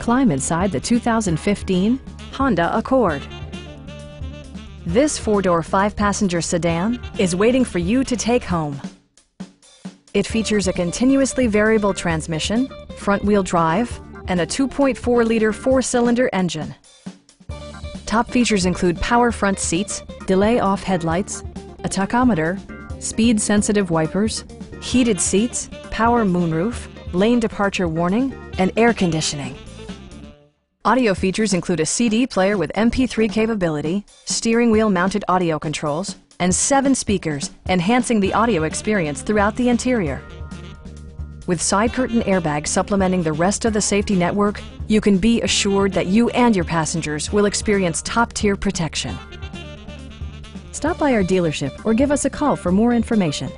Climb inside the 2015 Honda Accord. This four-door, five-passenger sedan is waiting for you to take home. It features a continuously variable transmission, front-wheel drive, and a 2.4-liter four-cylinder engine. Top features include power front seats, delay-off headlights, a tachometer, speed-sensitive wipers, heated seats, power moonroof, lane departure warning, and air conditioning. Audio features include a CD player with MP3 capability, steering wheel mounted audio controls, and seven speakers, enhancing the audio experience throughout the interior. With side curtain airbags supplementing the rest of the safety network, you can be assured that you and your passengers will experience top-tier protection. Stop by our dealership or give us a call for more information.